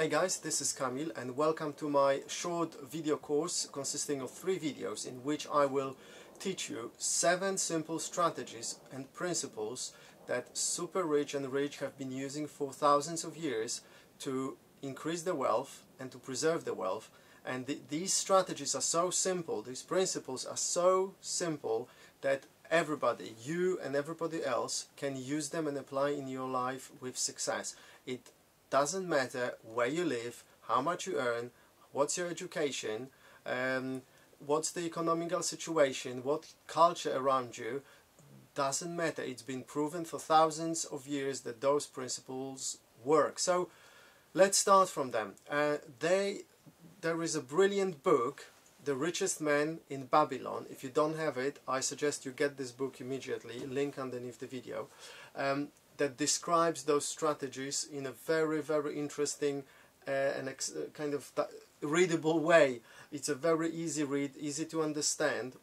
Hey guys, this is Kamil and welcome to my short video course consisting of three videos in which I will teach you seven simple strategies and principles that super rich and rich have been using for thousands of years to increase the wealth and to preserve the wealth and th these strategies are so simple, these principles are so simple that everybody, you and everybody else can use them and apply in your life with success. It doesn't matter where you live, how much you earn, what's your education, um, what's the economical situation, what culture around you, doesn't matter. It's been proven for thousands of years that those principles work. So let's start from them. Uh, they, there is a brilliant book, The Richest Man in Babylon. If you don't have it, I suggest you get this book immediately, link underneath the video. Um, that describes those strategies in a very, very interesting uh, and uh, kind of readable way. It's a very easy read, easy to understand.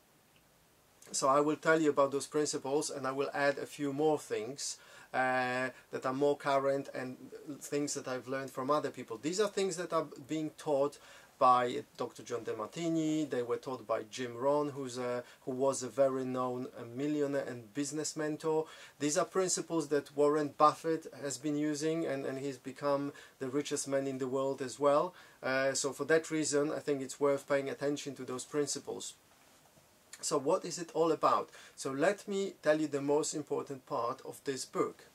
So I will tell you about those principles and I will add a few more things uh, that are more current and things that I've learned from other people. These are things that are being taught by Dr. John Demartini. They were taught by Jim Rohn, who's a, who was a very known millionaire and business mentor. These are principles that Warren Buffett has been using, and, and he's become the richest man in the world as well. Uh, so for that reason, I think it's worth paying attention to those principles. So what is it all about? So let me tell you the most important part of this book.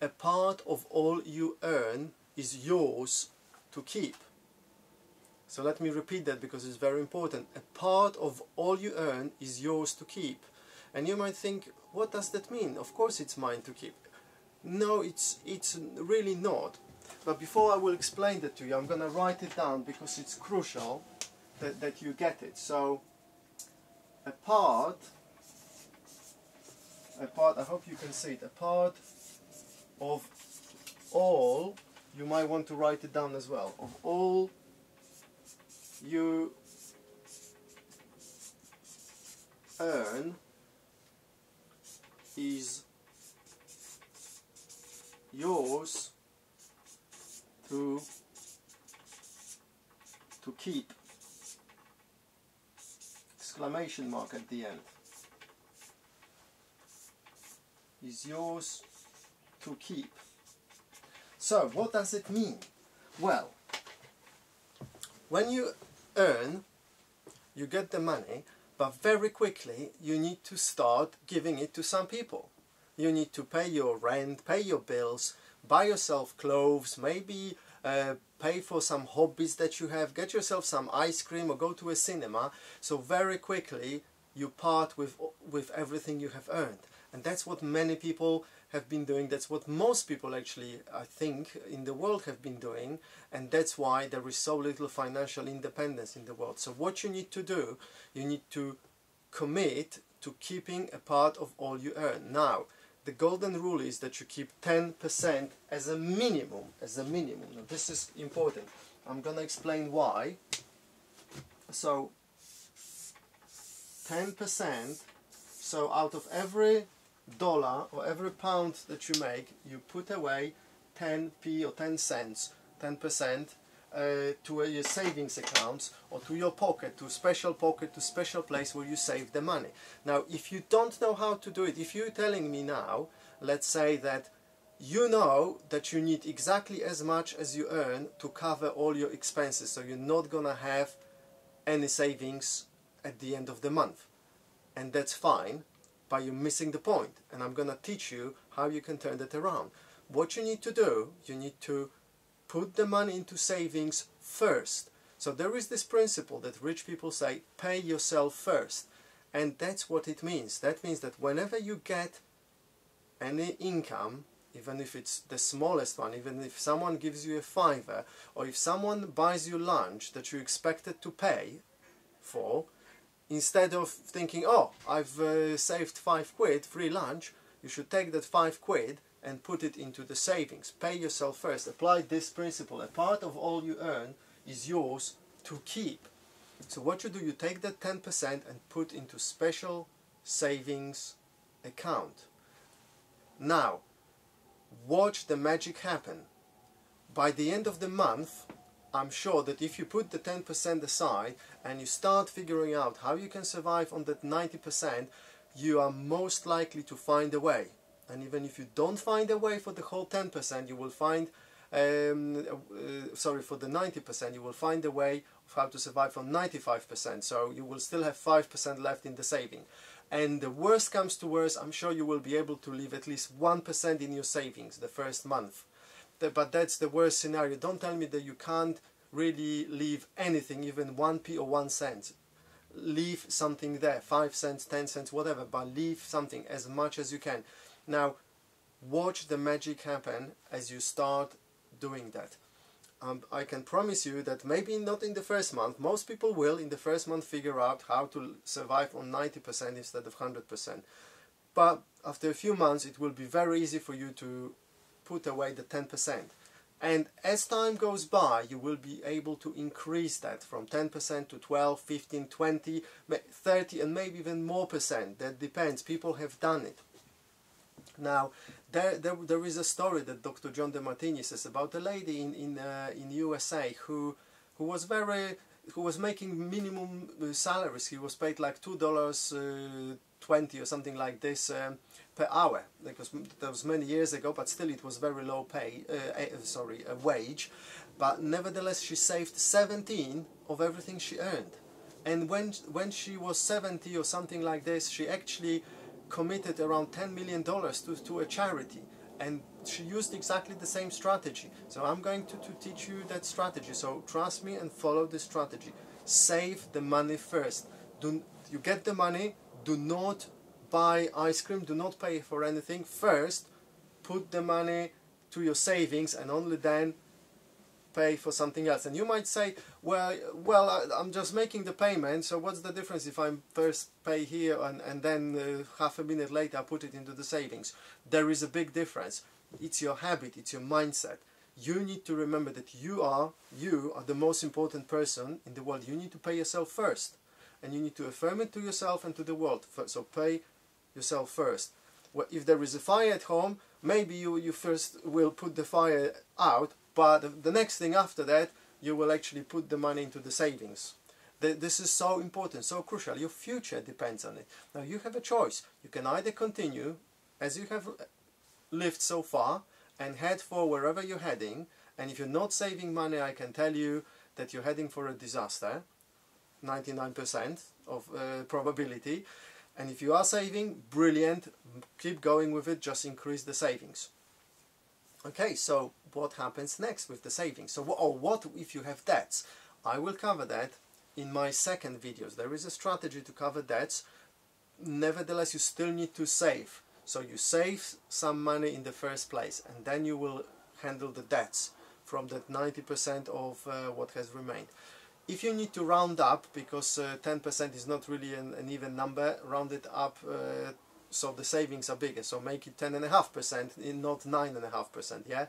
A part of all you earn is yours to keep. So let me repeat that because it's very important. A part of all you earn is yours to keep. And you might think, what does that mean? Of course it's mine to keep. No, it's, it's really not. But before I will explain that to you, I'm going to write it down because it's crucial that, that you get it. So, a part, a part, I hope you can see it, a part of all, you might want to write it down as well, of all you earn is yours to to keep. Exclamation mark at the end. Is yours to keep. So what does it mean? Well when you earn, you get the money, but very quickly you need to start giving it to some people. You need to pay your rent, pay your bills, buy yourself clothes, maybe uh, pay for some hobbies that you have, get yourself some ice cream or go to a cinema. So very quickly you part with, with everything you have earned. And that's what many people have been doing. That's what most people actually, I think, in the world have been doing. And that's why there is so little financial independence in the world. So what you need to do, you need to commit to keeping a part of all you earn. Now, the golden rule is that you keep 10% as a minimum, as a minimum. Now, this is important. I'm going to explain why. So, 10%, so out of every dollar or every pound that you make, you put away 10p or 10 cents, 10% uh, to your savings accounts or to your pocket, to special pocket, to special place where you save the money. Now, if you don't know how to do it, if you're telling me now, let's say that you know that you need exactly as much as you earn to cover all your expenses, so you're not gonna have any savings at the end of the month. And that's fine, but you're missing the point and I'm gonna teach you how you can turn that around. What you need to do you need to put the money into savings first. So there is this principle that rich people say pay yourself first and that's what it means. That means that whenever you get any income even if it's the smallest one, even if someone gives you a fiver, or if someone buys you lunch that you expected to pay for, instead of thinking, oh, I've uh, saved five quid, free lunch, you should take that five quid and put it into the savings. Pay yourself first. Apply this principle. A part of all you earn is yours to keep. So what you do, you take that 10% and put into special savings account. Now, watch the magic happen. by the end of the month, I'm sure that if you put the 10% aside and you start figuring out how you can survive on that 90%, you are most likely to find a way. And even if you don't find a way for the whole 10%, you will find, um, uh, sorry, for the 90%, you will find a way of how to survive on 95%. So you will still have 5% left in the saving. And the worst comes to worst, I'm sure you will be able to leave at least 1% in your savings the first month but that's the worst scenario. Don't tell me that you can't really leave anything, even 1p or 1 cent. Leave something there, 5 cents, 10 cents, whatever, but leave something as much as you can. Now, watch the magic happen as you start doing that. Um, I can promise you that maybe not in the first month, most people will in the first month figure out how to survive on 90% instead of 100%. But after a few months it will be very easy for you to put away the 10%. And as time goes by, you will be able to increase that from 10% to 12, 15, 20, 30, and maybe even more percent. That depends. People have done it. Now, there, there, there is a story that Dr. John DeMartini says about a lady in in uh, in USA who who was very who was making minimum uh, salaries. He was paid like two dollars uh, twenty or something like this um, per hour. Because that was many years ago, but still it was very low pay. Uh, sorry, a wage. But nevertheless, she saved 17 of everything she earned. And when when she was 70 or something like this, she actually committed around 10 million dollars to to a charity. And she used exactly the same strategy. So I'm going to, to teach you that strategy. So trust me and follow the strategy. Save the money first. Do, you get the money, do not buy ice cream, do not pay for anything. First, put the money to your savings and only then pay for something else. And you might say, well, well, I'm just making the payment, so what's the difference if I first pay here and, and then uh, half a minute later I put it into the savings? There is a big difference. It's your habit, it's your mindset. You need to remember that you are, you are the most important person in the world. You need to pay yourself first. And you need to affirm it to yourself and to the world. So pay yourself first. If there is a fire at home, maybe you, you first will put the fire out, but the next thing after that, you will actually put the money into the savings. This is so important, so crucial. Your future depends on it. Now you have a choice. You can either continue as you have lived so far and head for wherever you're heading. And if you're not saving money, I can tell you that you're heading for a disaster. 99% of uh, probability. And if you are saving, brilliant, keep going with it, just increase the savings. Okay, so what happens next with the savings? So, or what if you have debts? I will cover that in my second videos. There is a strategy to cover debts. Nevertheless, you still need to save. So you save some money in the first place and then you will handle the debts from that 90% of uh, what has remained. If you need to round up, because 10% uh, is not really an, an, even number, round it up uh, so the savings are bigger. So make it 10.5%, not 9.5%. Yeah,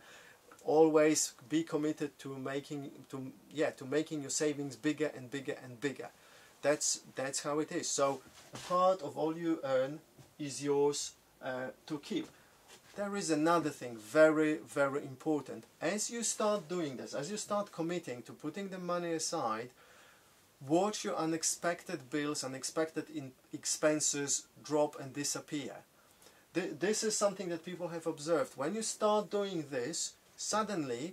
always be committed to making to yeah to making your savings bigger and bigger and bigger. That's that's how it is. So a part of all you earn is yours uh, to keep. There is another thing very, very important. As you start doing this, as you start committing to putting the money aside, watch your unexpected bills, unexpected expenses drop and disappear. Th this is something that people have observed. When you start doing this, suddenly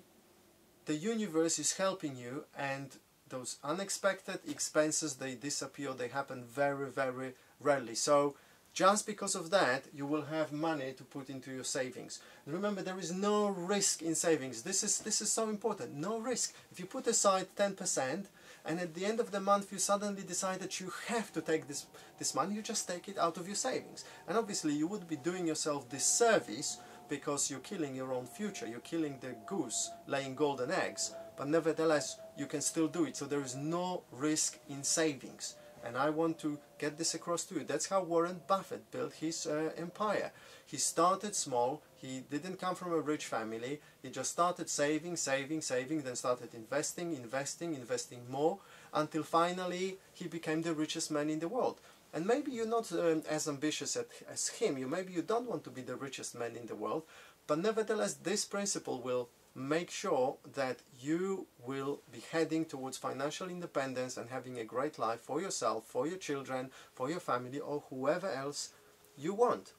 the universe is helping you and those unexpected expenses, they disappear, they happen very, very rarely. So just because of that, you will have money to put into your savings. Remember, there is no risk in savings. This is, this is so important. No risk. If you put aside 10%, and at the end of the month you suddenly decide that you have to take this, this money, you just take it out of your savings. And obviously you would be doing yourself this service because you're killing your own future. You're killing the goose laying golden eggs. But nevertheless, you can still do it. So there is no risk in savings. And I want to get this across to you. That's how Warren Buffett built his uh, empire. He started small. He didn't come from a rich family. He just started saving, saving, saving, then started investing, investing, investing more, until finally he became the richest man in the world. And maybe you're not um, as ambitious at, as him. You maybe you don't want to be the richest man in the world, but nevertheless, this principle will make sure that you will be heading towards financial independence and having a great life for yourself, for your children, for your family, or whoever else you want.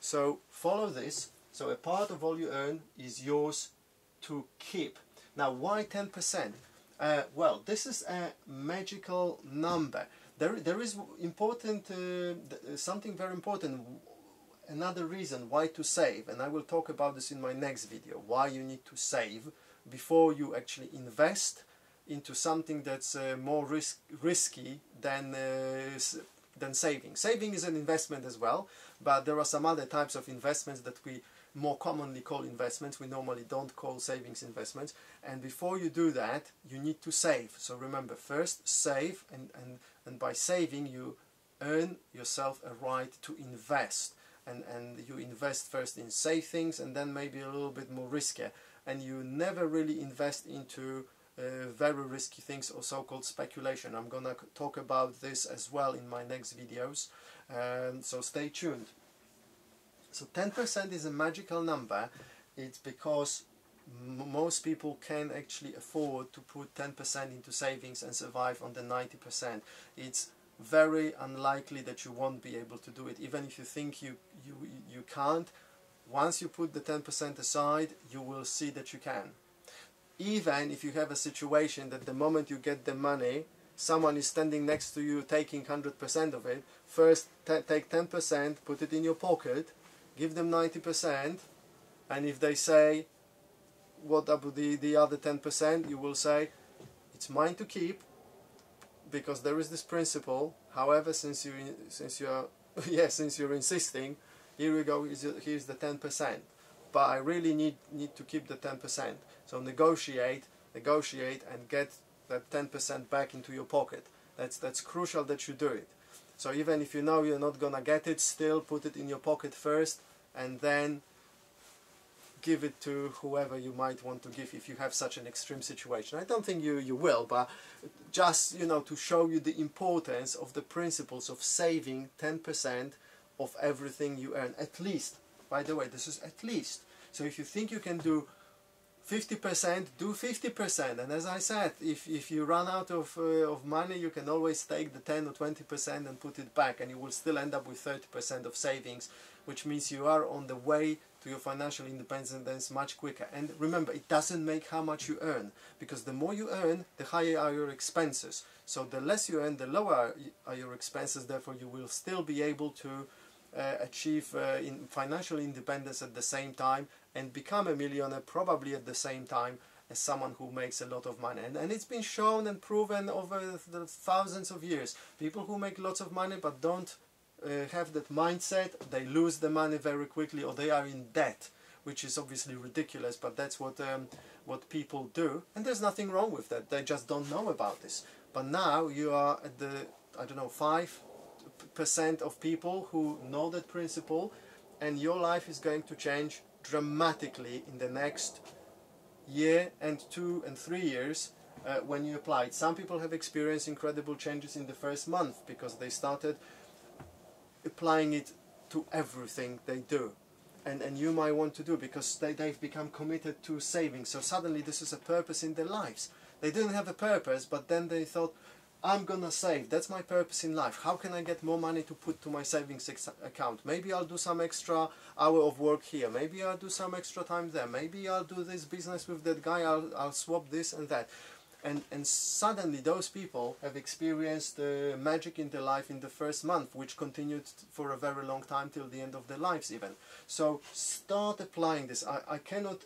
So follow this. So a part of all you earn is yours to keep. Now, why 10%? Uh, well, this is a magical number. There, there is important, uh, something very important another reason why to save and I will talk about this in my next video why you need to save before you actually invest into something that's uh, more risk, risky than uh, than saving. Saving is an investment as well but there are some other types of investments that we more commonly call investments. We normally don't call savings investments. And before you do that you need to save. So remember first save and, and, and by saving you earn yourself a right to invest and, and you invest first in safe things and then maybe a little bit more risky. and you never really invest into uh, very risky things or so-called speculation. I'm gonna talk about this as well in my next videos um, so stay tuned. So 10% is a magical number it's because most people can actually afford to put 10% into savings and survive on the 90%. It's very unlikely that you won't be able to do it even if you think you you you can't. Once you put the 10% aside you will see that you can. Even if you have a situation that the moment you get the money someone is standing next to you taking 100% of it first take 10% put it in your pocket give them 90% and if they say what about the, the other 10% you will say it's mine to keep because there is this principle. However, since you since you are yeah since you're insisting, here we go. Here's the ten percent. But I really need need to keep the ten percent. So negotiate, negotiate, and get that ten percent back into your pocket. That's that's crucial that you do it. So even if you know you're not gonna get it, still put it in your pocket first, and then give it to whoever you might want to give if you have such an extreme situation. I don't think you, you will, but just you know to show you the importance of the principles of saving 10% of everything you earn, at least. By the way, this is at least. So if you think you can do 50%, do 50%. And as I said, if, if you run out of, uh, of money, you can always take the 10 or 20% and put it back and you will still end up with 30% of savings, which means you are on the way to your financial independence much quicker. And remember, it doesn't make how much you earn, because the more you earn, the higher are your expenses. So the less you earn, the lower are your expenses, therefore you will still be able to achieve uh, in financial independence at the same time and become a millionaire probably at the same time as someone who makes a lot of money. And, and it's been shown and proven over the thousands of years. People who make lots of money but don't uh, have that mindset, they lose the money very quickly or they are in debt, which is obviously ridiculous, but that's what, um, what people do. And there's nothing wrong with that, they just don't know about this. But now you are at the, I don't know, 5% of people who know that principle and your life is going to change dramatically in the next year and two and three years uh, when you apply it. Some people have experienced incredible changes in the first month because they started applying it to everything they do. And, and you might want to do because they, they've become committed to saving. So suddenly this is a purpose in their lives. They didn't have a purpose, but then they thought, I'm gonna save. That's my purpose in life. How can I get more money to put to my savings account? Maybe I'll do some extra hour of work here. Maybe I'll do some extra time there. Maybe I'll do this business with that guy. I'll, I'll swap this and that and and suddenly those people have experienced magic in their life in the first month which continued for a very long time till the end of their lives even so start applying this i, I cannot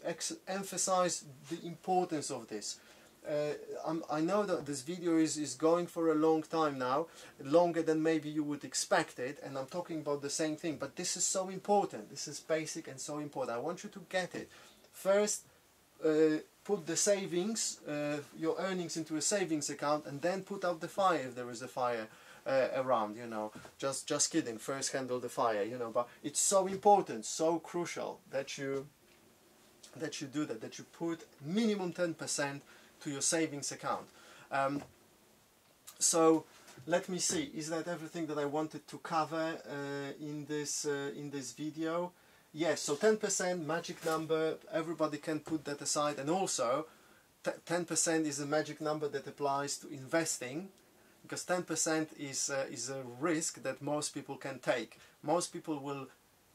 emphasize the importance of this uh, i know that this video is, is going for a long time now, longer than maybe you would expect it, and I'm talking about the same thing, but this is so important, this is basic and so important. I want you to get it. First, uh, put the savings, uh, your earnings into a savings account and then put out the fire if there is a fire uh, around, you know. Just, just kidding, first handle the fire, you know. But it's so important, so crucial that you, that you do that, that you put minimum 10% to your savings account. Um, so let me see, is that everything that I wanted to cover uh, in, this, uh, in this video? Yes, so 10% magic number, everybody can put that aside and also 10% is a magic number that applies to investing because 10% is, uh, is a risk that most people can take. Most people will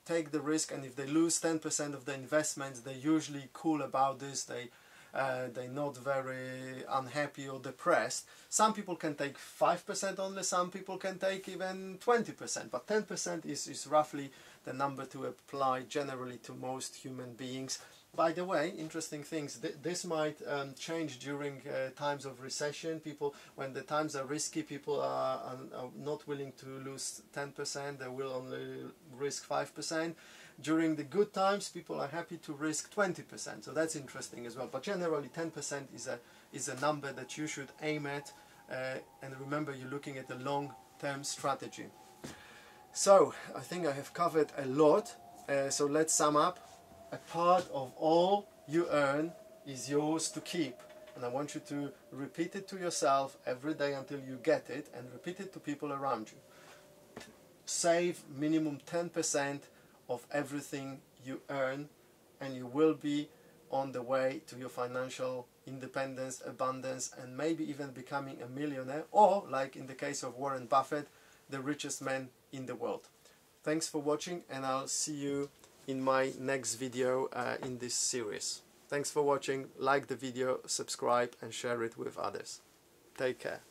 take the risk and if they lose 10% of the investments they're usually cool about this, they, uh, they're not very unhappy or depressed. Some people can take 5% only, some people can take even 20%, but 10% is, is roughly the number to apply generally to most human beings. By the way, interesting things. Th this might um, change during uh, times of recession. People, when the times are risky, people are, are, are not willing to lose 10%. They will only risk 5%. During the good times, people are happy to risk 20%. So that's interesting as well. But generally, 10% is a is a number that you should aim at. Uh, and remember, you're looking at a long-term strategy. So I think I have covered a lot. Uh, so let's sum up. A part of all you earn is yours to keep. And I want you to repeat it to yourself every day until you get it and repeat it to people around you. Save minimum 10% of everything you earn and you will be on the way to your financial independence, abundance and maybe even becoming a millionaire or like in the case of Warren Buffett, the richest man in the world. Thanks for watching and I'll see you in my next video uh, in this series. Thanks for watching, like the video, subscribe and share it with others. Take care.